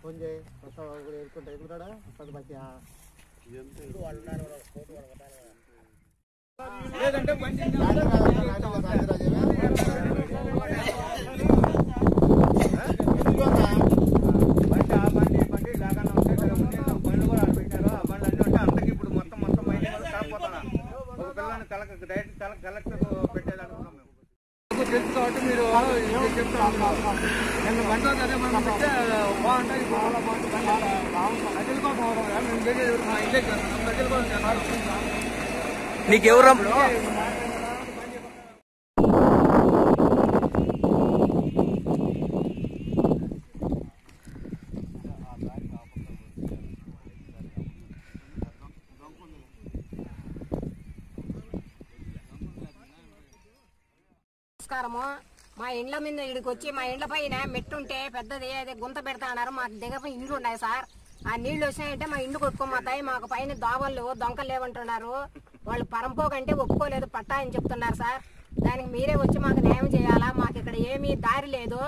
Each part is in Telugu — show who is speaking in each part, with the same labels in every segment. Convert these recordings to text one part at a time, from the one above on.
Speaker 1: ఫోన్ చేయి వస్తావా? కూడా ఎదుర్కొంటా బట్టి
Speaker 2: బండి ఆ బండి ఈ బండి లేకుండా ఉంటే కదా ఉండే బండ్లు కూడా ఆడ పెట్టారు ఆ బండ్లు అన్నీ ఉంటే అందరికి ఇప్పుడు మొత్తం మొత్తం మైండ్ కూడా కాకపోతున్నా ఒక పిల్లని కలెక్టర్ డైరెక్ట్ కలెక్టర్ పెట్టేదనుకున్నాం మేము. తెలుసు కాబట్టి మీరు అదే మనం పెడితే ప్రజల కోసం మేము? మా ఇల్లే ప్రజల కోసం.
Speaker 3: నీకెవరు
Speaker 4: నమస్కారము. మా ఇండ్ల మీద ఇక్కడికి వచ్చి మా ఇండ్ల పైన మెట్టుంటే పెద్దది అదే గుంత పెడతా అన్నారు. మాకు దగ్గర ఇండ్లు ఉన్నాయి సార్. ఆ నీళ్ళు వచ్చినాయంటే మా ఇండ్లు కొట్టుకోమాతాయి. మాకు పైన దోవలు దొంకలు లేవంటున్నారు. వాళ్ళు పరంపోకంటే ఒప్పుకోలేదు పట్టా అని చెప్తున్నారు సార్. దానికి మీరే వచ్చి మాకు న్యాయం చేయాలా? మాకు ఇక్కడ ఏమీ దారి లేదు.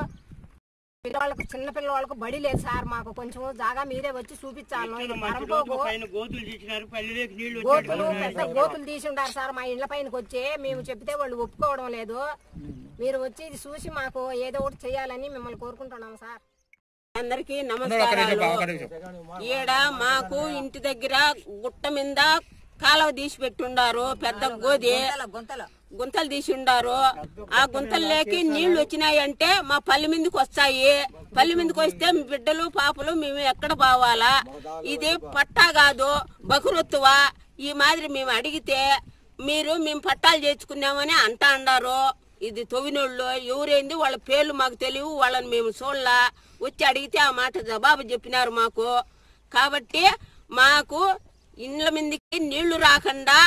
Speaker 4: పిల్లవాళ్ళకు చిన్న పిల్లవాళ్ళకు బడి లేదు సార్ మాకు. కొంచెం జాగా మీరే వచ్చి చూపించాలి.
Speaker 5: గోతులు
Speaker 4: పెద్ద గోతులు తీసి ఉండారు సార్ మా ఇండ్ల పైనకి వచ్చి. మేము చెప్తే వాళ్ళు ఒప్పుకోవడం లేదు. మీరు వచ్చి ఇది చూసి మాకు ఏదో ఒకటి చేయాలని మిమ్మల్ని కోరుకుంటున్నాం సార్.
Speaker 6: అందరికీ నమస్కారాలు. ఈడ మాకు ఇంటి దగ్గర గుట్ట మీద కాలువ తీసి పెట్టుండారు పెద్ద గోది. గుంతలు తీసి ఉండారు. ఆ గుంతల్లోకి నీళ్ళు వచ్చినాయంటే మా పల్లె మీదకి వస్తాయి. పల్లె మీదకి వస్తే బిడ్డలు పాపలు మేము ఎక్కడ పోవాలా? ఇది పట్టా కాదు బకురొత్తువా ఈ మాదిరి మేము అడిగితే మీరు మేము పట్టాలు చేర్చుకున్నామని అంటా అన్నారు. ఇది తొవినోళ్ళు ఎవరైంది వాళ్ళ పేర్లు మాకు తెలియవు వాళ్ళని మేము చూడలా. వచ్చి అడిగితే ఆ మాట జవాబు చెప్పినారు మాకు. కాబట్టి మాకు ఇండ్ల మీదకి నీళ్ళు రాకుండా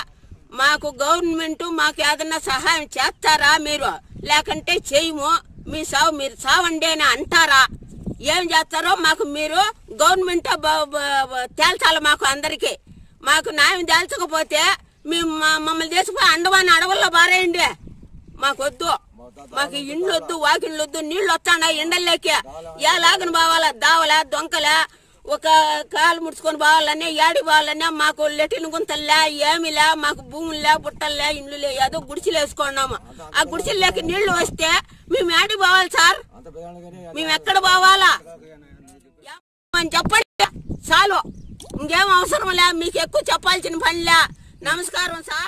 Speaker 6: మాకు గవర్నమెంట్ మాకు ఏదన్నా సహాయం చేస్తారా మీరు? లేకంటే చేయము. మీ సావు మీరు సావండి అని అంటారా? ఏం చేస్తారో మాకు మీరు గవర్నమెంట్ తేల్చాలి మాకు అందరికీ. మాకు న్యాయం తేల్చకపోతే మేము మమ్మల్ని తీసుకుపోయి అండవాని అడవుల్లో బారేయండి మాకు వద్దు మాకు ఇండ్లు వద్దు వాకిళ్ళు వద్దు నీళ్ళు వస్తాడా ఎండల్లోకి. ఏ లాగని బావాలా దావలా దొంకలా? ఒక కాలు ముడుచుకొని పోవాలనే ఏడి పోవాలనే మాకు లెటిన్ గుంతల్లా ఏమిలే మాకు భూములే బుట్టల్లే ఇండ్లు ఏదో గుడిసెలు వేసుకున్నాము. ఆ గుడిసెల్లోకి నీళ్ళు వస్తే మేము ఏడి పోవాలి సార్? మేము ఎక్కడ పోవాలా? అని చెప్పండి. చాలు. ఇంకేం అవసరం లే మీకు ఎక్కువ చెప్పాల్సిన పనిలే. నమస్కారం సార్.